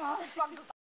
啊个